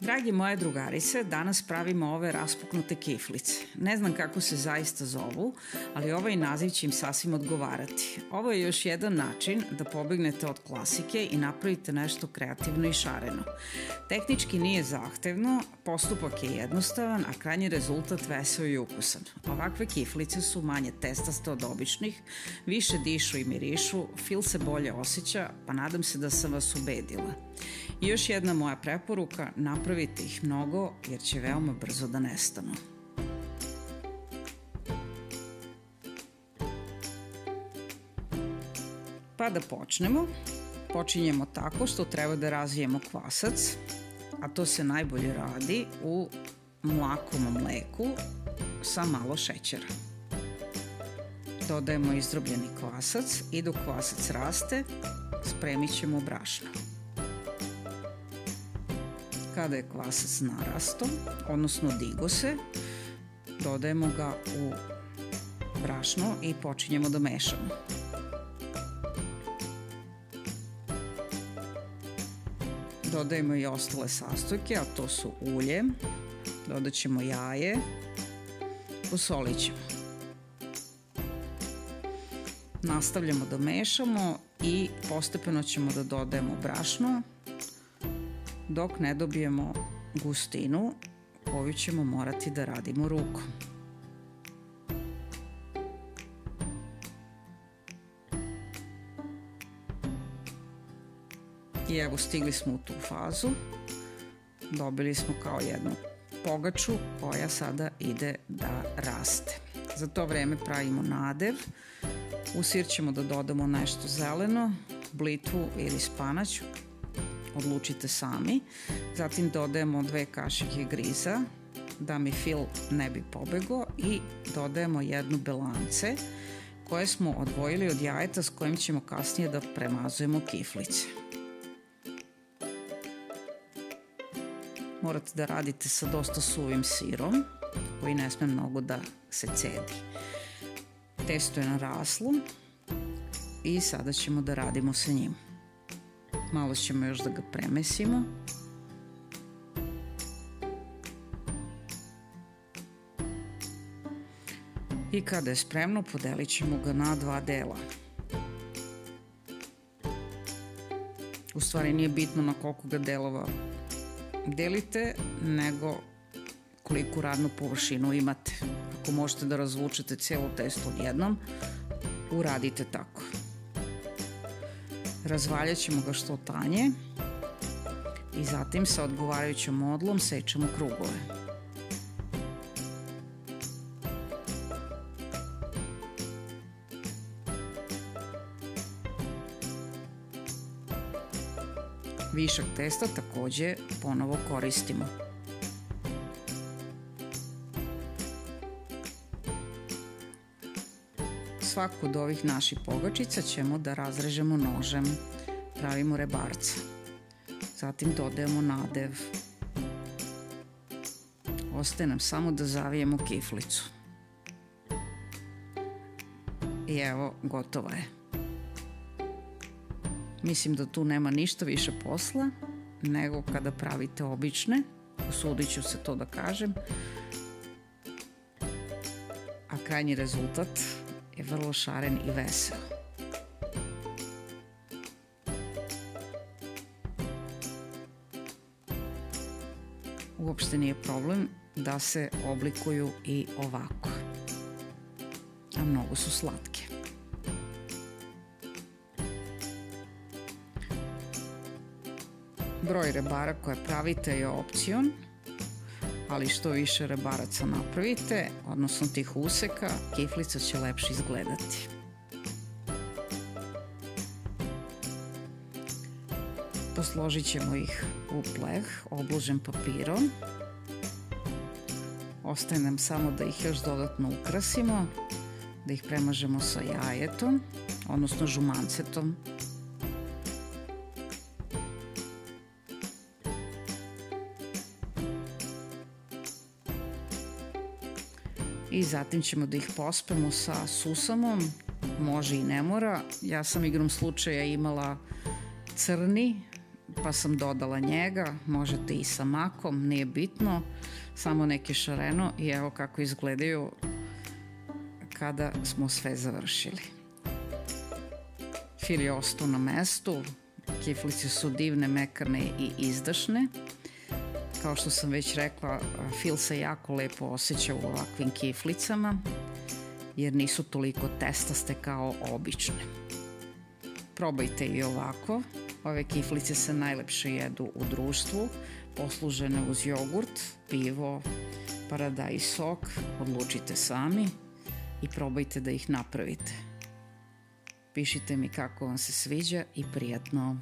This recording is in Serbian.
Dragi moje drugarice, danas pravimo ove raspuknute kiflice. Ne znam kako se zaista zovu, ali ovaj naziv će im sasvim odgovarati. Ovo je još jedan način da pobegnete od klasike i napravite nešto kreativno i šareno. Tehnički nije zahtevno, postupak je jednostavan, a krajnji rezultat veseo i ukusan. Ovakve kiflice su manje testaste od običnih, više dišu i mirišu, fil se bolje osjeća, pa nadam se da sam vas ubedila. I još jedna moja preporuka, napravite ih mnogo jer će veoma brzo da nestanu. Pa da počnemo. Počinjemo tako što treba da razvijemo kvasac, a to se najbolje radi u mlakom mleku sa malo šećera. Dodajemo izdrobljeni kvasac i dok kvasac raste, spremit ćemo brašno kada je kvasac narasto, odnosno digo se, dodajemo ga u brašno i počinjemo da mešamo. Dodajemo i ostale sastojke, a to su ulje, dodat ćemo jaje, posolit ćemo. Nastavljamo da mešamo i postepeno ćemo da dodajemo brašno, dok ne dobijemo gustinu koju ćemo morati da radimo rukom. I evo stigli smo u tu fazu. Dobili smo kao jednu pogaču koja sada ide da raste. Za to vreme pravimo nadev. U sir ćemo da dodamo nešto zeleno, blitvu ili spanać odlučite sami. Zatim dodajemo dve kašike griza da mi fil ne bi pobego i dodajemo jednu belance koje smo odvojili od jajeta s kojim ćemo kasnije da premazujemo kiflice. Morate da radite sa dosta suvim sirom koji ne sme mnogo da se cedi. Testo je naraslo i sada ćemo da radimo sa njim. Malo ćemo još da ga premesimo. I kada je spremno, podelit ćemo ga na dva dela. U stvari nije bitno na koliko ga delova delite, nego koliku radnu površinu imate. Ako možete da razvučete cijelo testo odjednom, uradite tako. Razvaljat ćemo ga što tanje i zatim sa odgovarajućom modlom sečemo krugove. Višak testa takođe ponovo koristimo. Svaku od ovih naših pogačica ćemo da razrežemo nožem. Pravimo rebarca. Zatim dodajemo nadev. Ostaje nam samo da zavijemo kiflicu. I evo, gotova je. Mislim da tu nema ništa više posla nego kada pravite obične, usudit ću se to da kažem, a krajnji rezultat je vrlo šaren i vesel. Uopšte nije problem da se oblikuju i ovako. A mnogo su slatke. Broj rebara koje pravite je opcion, ali što više rebaraca napravite, odnosno tih useka, kiflica će lepše izgledati. Posložit ćemo ih u pleh obložen papirom. Ostaje nam samo da ih još dodatno ukrasimo, da ih premažemo sa jajetom, odnosno žumancetom i zatim ćemo da ih pospemo sa susamom, može i ne mora. Ja sam igrom slučaja imala crni, pa sam dodala njega, možete i sa makom, nije bitno, samo neki šareno i evo kako izgledaju kada smo sve završili. Fil je ostao na mestu, kiflice su divne, mekane i izdašne. Kao što sam već rekla, fil se jako lepo osjeća u ovakvim kiflicama, jer nisu toliko testaste kao obične. Probajte i ovako. Ove kiflice se najlepše jedu u društvu, poslužene uz jogurt, pivo, paradaj sok, odlučite sami i probajte da ih napravite. Pišite mi kako vam se sviđa i prijatno.